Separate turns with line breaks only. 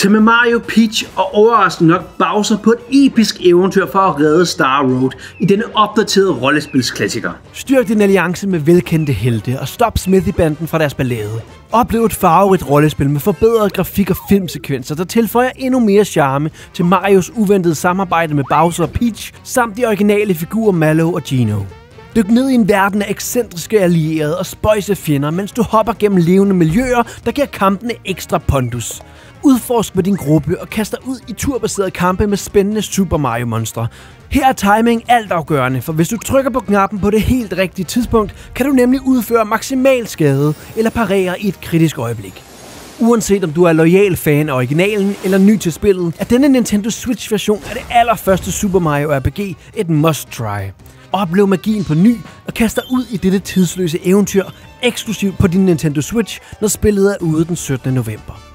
Tag med Mario, Peach og overraskende nok Bowser på et episk eventyr for at redde Star Road i denne opdaterede rollespilsklassiker.
Styrk din alliance med velkendte helte og stop Smithy-banden fra deres ballade. Oplev et farverigt rollespil med forbedret grafik og filmsekvenser, der tilføjer endnu mere charme til Marios uventede samarbejde med Bowser og Peach, samt de originale figurer Mallow og Gino. Dyk ned i en verden af ekscentriske allierede og spøjse fjender, mens du hopper gennem levende miljøer, der giver kampene ekstra pondus. Udforsk med din gruppe og kast dig ud i turbaserede kampe med spændende Super Mario-monstre. Her er timing altafgørende, for hvis du trykker på knappen på det helt rigtige tidspunkt, kan du nemlig udføre maksimal skade eller parere i et kritisk øjeblik. Uanset om du er lojal fan af originalen eller ny til spillet, er denne Nintendo Switch version af det allerførste Super Mario RPG et must-try. Oplev magien på ny og kast dig ud i dette tidsløse eventyr eksklusivt på din Nintendo Switch, når spillet er ude den 17. november.